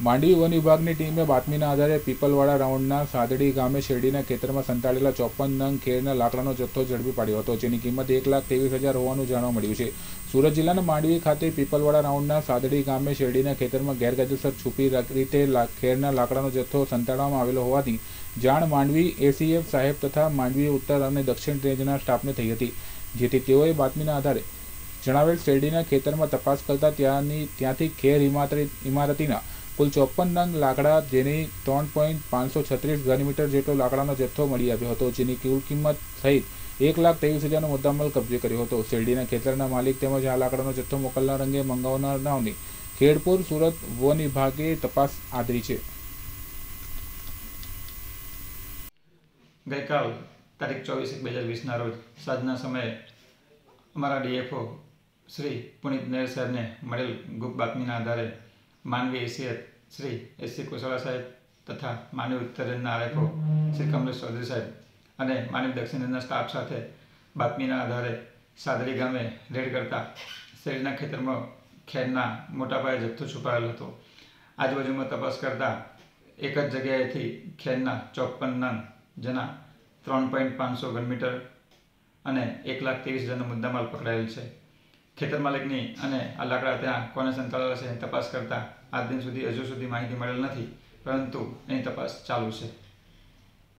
Mandvi one વિભાગની ટીમે બાતમીના આધારે પીપલવાડા રાઉન્ડના સાદડી ગામે શેરડીના ખેતરમાં સંતાડેલા ચોપન નંગ ખેરના લાકડાનો જથ્થો ઝડપી પાડ્યો હતો, જેની કિંમત એક લાખ ત્રેવીસ હજાર હોવાનું જાણવા મળ્યું છે. સુરત જિલ્લાના માંડવી ખાતે પીપલવાડા રાઉન્ડના સાદડી ગામે શેરડીના ખેતરમાં ગેરકાયદેસર છુપી રીતે ખેરના લાકડાનો જથ્થો સંતાડવામાં આવેલો હોવાથી જાણ માંડવી એસીએફ સાહેબ તથા માંડવી ઉત્તર અને દક્ષિણ રેન્જના સ્ટાફને થઈ હતી, જેથી તેઓએ બાતમીના આધારે જણાવેલ શેરડીના ખેતરમાં તપાસ કરતા ત્યાંની, ત્યાંથી ખેર ઇમારતી ઇમારતીના કુલ ચોપન નંગ લાકડા જેની ત્રણ પોઈન્ટ પાંચસો છત્રીસ ઘનમીટર જેટલો લાકડાનો જથ્થો મળી આવ્યો હતો, જેની કુલ કિંમત સહિત એક લાખ ત્રેવીસ હજારનો મુદ્દામાલ કબજે કર્યો હતો. શેરડીના ખેતરના માલિક તેમજ આ લાકડાનો જથ્થો મોકલનાર અંગે મંગાવનારાઓની ખેડપુર સુરત વન વિભાગે તપાસ આદરી છે. ગઈકાલ તારીખ ચોવીસ એક બે હજાર વીસના રોજ સાંજના સમયે અમારા ડીએફઓ શ્રી પુનિત નેર સાહેબને મળેલ ગુપ્ત બાતમીના આધારે માનવી એસીએફ શ્રી એસસી કુશળા સાહેબ તથા માનવી ઉત્તર આરેખો શ્રી કમલેશ ચૌધરી સાહેબ અને માનવી દક્ષિણ સ્ટાફ સાથે બાતમીના આધારે સાદરી ગામે રેડ કરતા શેરીના ખેતરમાં ખેરના મોટા પાયે જથ્થો છુપાયેલો હતો. આજુબાજુમાં તપાસ કરતા એક જ જગ્યાએથી ખેરના ચોપન નંગ જેના ત્રણ પોઈન્ટ પાંચસો ઘનમીટર અને એક લાખ ત્રીસ હજારનો મુદ્દામાલ પકડાયેલ છે. ખેતર માલિકની અને આ લાકડા ત્યાં કોને સંતાડેલા છે તપાસ કરતા આજ દિન સુધી હજુ સુધી માહિતી મળેલ નથી, પરંતુ એની તપાસ ચાલુ છે.